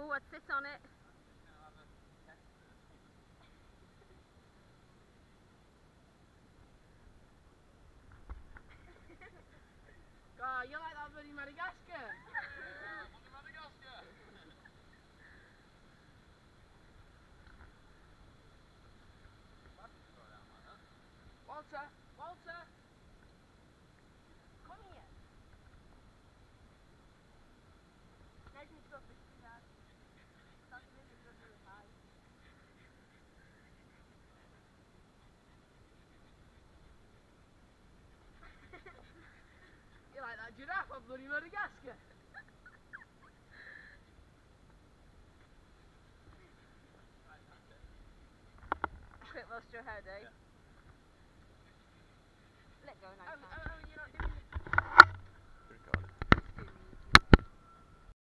Oh, I'd sit on it. God, you're like that bloody Madagascar. Walter, Walter. You're like that giraffe on bloody Madagascar. Quick lost your head, eh? Let go now.